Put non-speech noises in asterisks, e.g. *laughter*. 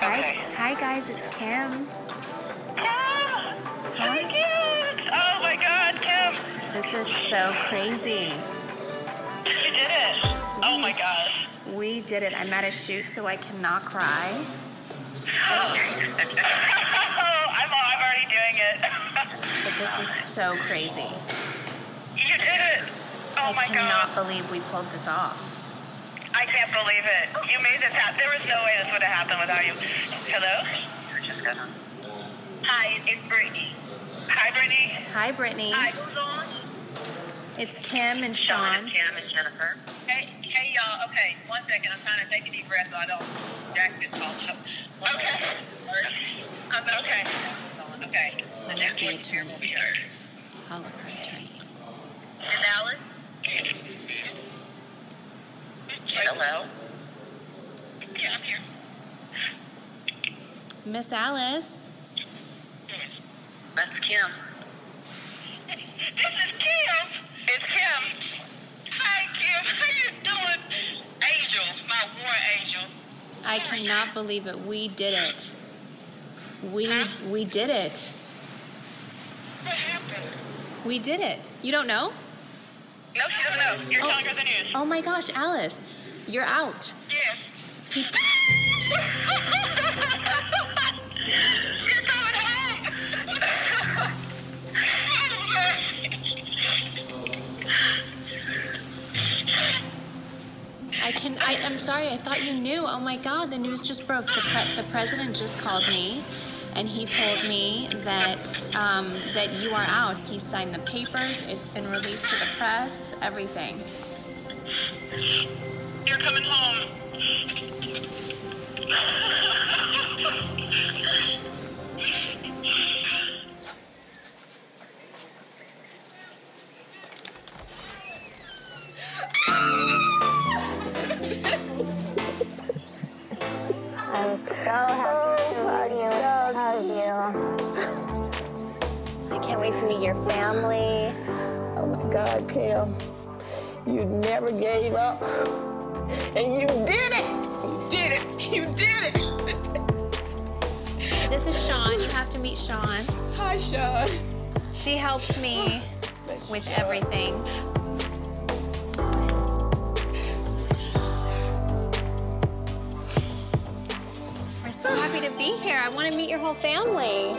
Hi, Okay. hi guys, it's Kim. Kim! Hi, Kim! Oh my God, Kim! This is so crazy. You did it! Oh my gosh. We did it. I'm at a shoot, so I cannot cry. Oh, *laughs* I'm, I'm already doing it. But this is so crazy. you did it! Oh I my god. I cannot believe we pulled this off. I can't believe it. You made this happen. There was no way this would have happened without you. Hello? Hi, it's Brittany. Hi, Brittany. Hi, Brittany. Hi, who's on? It's Kim and Sean. Kim, and Jennifer. Hey, hey, y'all. Okay, one second. I'm trying to take a deep breath so I don't jack this call up. Okay. Um, okay. Okay. All of the attorneys. All of our attorneys. Miss Alice? Hello? Yeah, I'm here. Miss Alice. That's Kim. *laughs* This is Kim. It's Kim. Hi, Kim. How you doing? Angel, my war angel. I cannot believe it. We did it. We we did it. What happened? We did it. You don't know? No, she doesn't know. You're Oh. telling her the news. Oh my gosh, Alice, you're out. Yes. Home. I can. I, I'm sorry. I thought you knew. Oh my God, the news just broke. The pre, the president just called me, and he told me that um, that you are out. He signed the papers. It's been released to the press. Everything. You're coming home. I'm so happy to hug you. Hug you. I can't wait to meet your family. Oh my God, Kim. You never gave up. *laughs* You did it! This is Sean. You have to meet Sean. Hi, Sean. She helped me oh, Bless with Sean. everything. We're so happy to be here. I want to meet your whole family.